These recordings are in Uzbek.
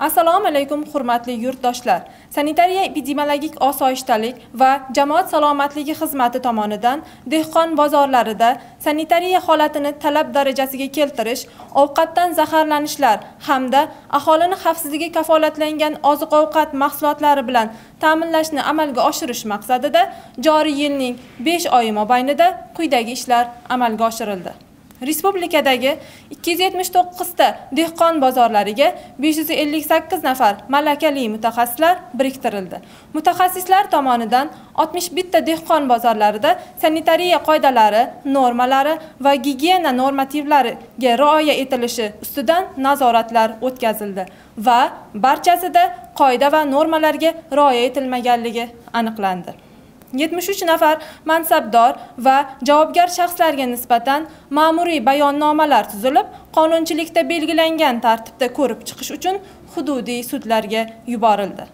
assalomu alaykum hurmatli yurtdoshlar. Sanitariya epidemiologik osoyishtalik va jamoat salomatligi xizmati tomonidan dehqon bozorlarida sanitariya holatini talab darajasiga keltirish ovqatdan zaharlanishlar hamda aholini xavfsizligi kafolatlangan oziq ovqat mahsulotlari bilan ta'minlashni amalga oshirish maqsadida joriy yilning 5 oyi mobaynida quyidagi ishlar amalga oshirildi. Respublikadagi 279 ta dehqon bozorlariga 558 nafar malakali mutaxassislar biriktirildi. Mutaxassislar tomonidan 61 ta dehqon bozorlarida sanitariya qoidalari normalari va gigiyena normativlariga rioya etilishi ustidan nazoratlar o'tkazildi va barchasida qoida va normalarga rioya etilmaganligi aniqlandi. 73 nafar mansabdor va javobgar shaxslarga nisbatan ma'muriy bayonnomalar tuzilib, qonunchilikda belgilangan tartibda ko'rib chiqish uchun hududiy sudlarga yuborildi.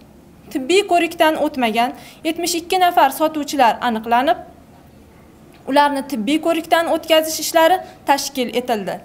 Tibbiy ko'rikdan o'tmagan 72 nafar sotuvchilar aniqlanib, ularni tibbiy ko'rikdan o'tkazish ishlari tashkil etildi.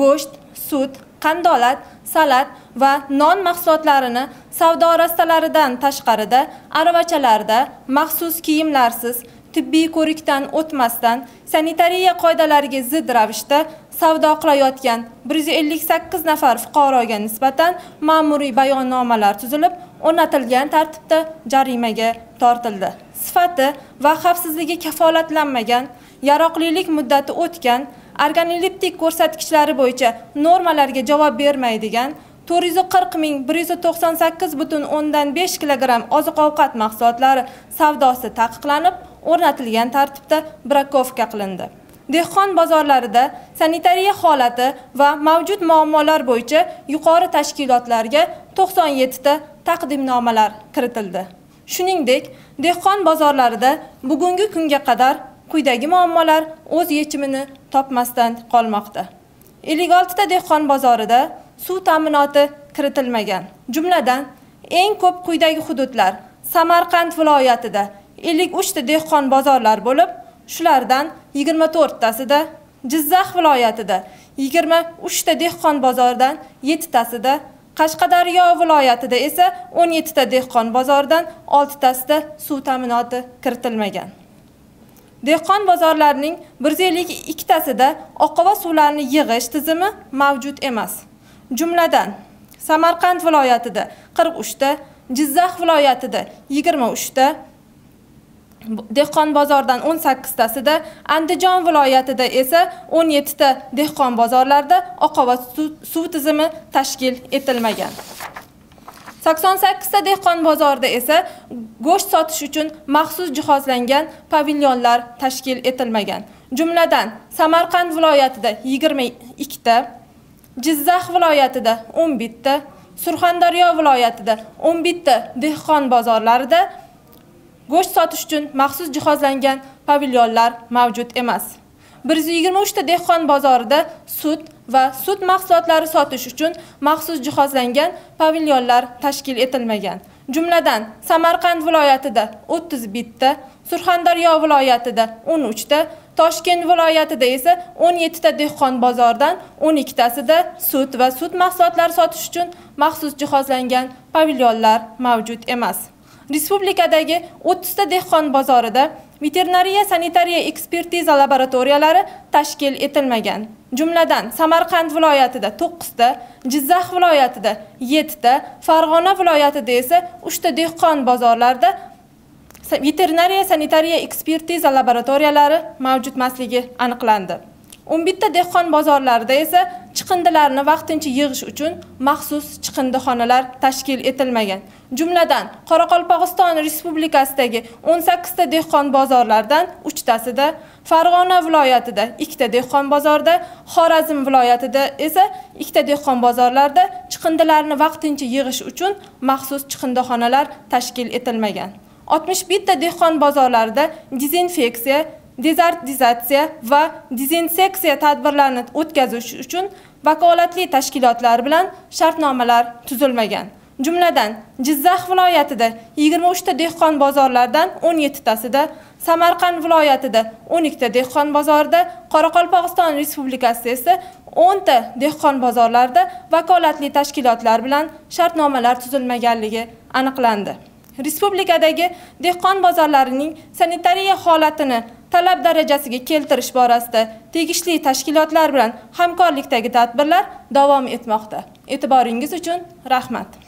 Go'sht, sut, qandolat, salat va non mahsulotlarini savdo rastalaridan tashqarida aravachalarda maxsus kiyimlarsiz tibbiy ko'rikdan o'tmasdan sanitariya qoidalariga zid ravishda savdo qilayotgan 158 nafar fuqaroga nisbatan ma'muriy bayonnomalar tuzilib o'rnatilgan tartibda jarimaga tortildi. Sifati va xavfsizligi kafolatlanmagan yaroqlilik muddati o'tgan organoleptik ko'rsatkichlari bo'yicha normalarga javob bermaydigan to'rt yuz qirq ming bir yuz to'qson sakkiz butun o'ndan kilogramm oziq ovqat mahsulotlari savdosi taqiqlanib o'rnatilgan tartibda brakovka qilindi. Dehqon bozorlarida sanitariya holati va mavjud muammolar bo'yicha yuqori tashkilotlarga 97 ta taqdimnomalar kiritildi. Shuningdek dehqon bozorlarida bugungi kunga qadar quyidagi muammolar o'z yechimini topmasdan qolmoqda. Ellik oltita dehqon bozorida suv ta'minoti kiritilmagan. Jumladan eng ko'p quyidagi hududlar samarqand viloyatida ellik uchta dehqon bozorlar bo'lib shulardan yigirma to'rttasida jizzax viloyatida yigirma uchta dehqon bozordan yettitasida qashqadaryo viloyatida esa o'n yettita dehqon bozordan oltitasida suv ta'minoti kiritilmagan. Dehqon bozorlarining bir yuz ellik ikkitasida oqova suvlarini yig'ish tizimi mavjud emas. Jumladan samarqand viloyatida qirq uchta jizzax viloyatida yigirma uchta dehqon bozordan o'n sakkiztasida andijon viloyatida esa o'n yettita dehqon bozorlarida oqova suv tizimi tashkil etilmagan. Sakson sakkizta dehqon bozorida esa go'sht sotish uchun maxsus jihozlangan pavilyonlar tashkil etilmagan. Jumladan samarqand viloyatida yigirma ikkita jizzax viloyatida o'n bitta surxondaryo viloyatida o'n bitta dehqon bozorlarida go'sht sotish uchun maxsus jihozlangan pavilyonlar mavjud emas. Bir yuz yigirma uchta dehqon bozorida sut va sut mahsulotlari sotish uchun maxsus jihozlangan pavilyonlar tashkil etilmagan. Jumladan samarqand viloyatida o'ttiz bitta surxondaryo viloyatida o'n uchta toshkent viloyatida esa o'n yettita dehqon bozordan o'n ikkitasida sut va sut mahsulotlari sotish uchun maxsus jihozlangan pavilyonlar mavjud emas. Respublikadagi o'ttizta dehqon bozorida veterinariya sanitariya ekspertiza laboratoriyalari tashkil etilmagan. Jumladan samarqand viloyatida to'qqizta jizzax viloyatida yettita farg'ona viloyatida esa uchta dehqon bozorlarida veterinariya sanitariya ekspertiza laboratoriyalari mavjud emasligi aniqlandi. O'n bitta dehqon bozorlarida esa chiqindilarni vaqtincha yig'ish uchun maxsus chiqindixonalar tashkil etilmagan. Jumladan qoraqalpog'iston respublikasidagi o'n sakkizta dehqon bozorlardan uchtasida farg'ona viloyatida ikkita dehqon bozorda xorazm viloyatida esa ikkita dehqon bozorlarda chiqindilarni vaqtincha yig'ish uchun maxsus chiqindixonalar tashkil etilmagan. Oltmish bitta dehqon bozorlarida dezinfeksiya dezartizatsiya va dezinseksiya tadbirlarini o'tkazish uchun vakolatli tashkilotlar bilan shartnomalar tuzilmagan. Jumladan jizzax viloyatida 23 ta dehqon bozorlardan 17 tasida, samarqand viloyatida 12 ta dehqon bozorida qoraqalpog'iston respublikasida esa 10 ta dehqon bozorlarida vakolatli tashkilotlar bilan shartnomalar tuzilmaganligi aniqlandi. Respublikadagi dehqon bozorlarining sanitariya holatini talab darajasiga keltirish borasida tegishli tashkilotlar bilan hamkorlikdagi tadbirlar davom etmoqda. E'tiboringiz uchun rahmat.